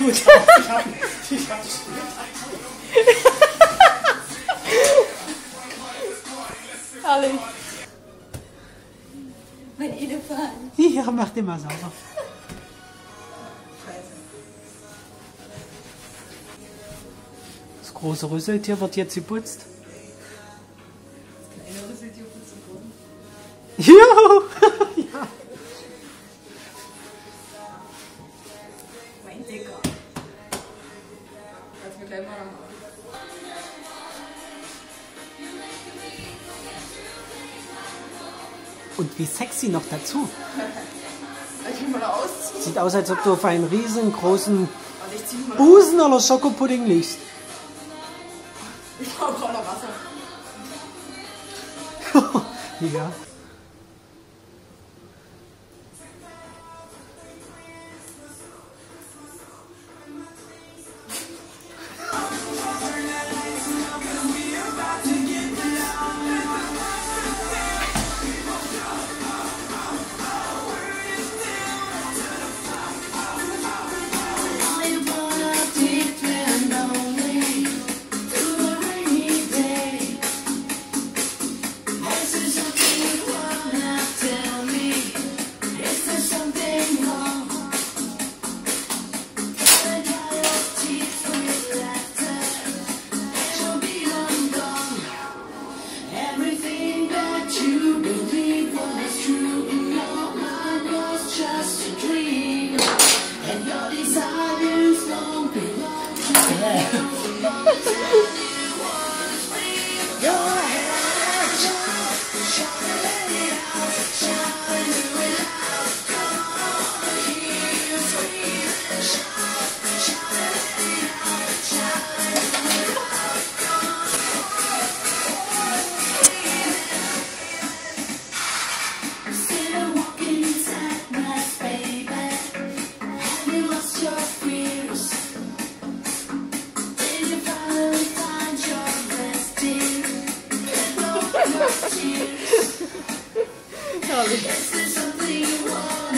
Gut, ich hab, ich hab Herrlich. Mein Elefant. Ja, mach den mal sauber. Das große Rüsseltier wird jetzt geputzt. Kleine Rüsseltier putzen Boden. Juhu! Und wie sexy noch dazu. Sieht aus, als ob du auf einen riesengroßen Busen oder Schokopudding liegst. Ich brauche gerade noch Wasser. ja. Yeah. love want.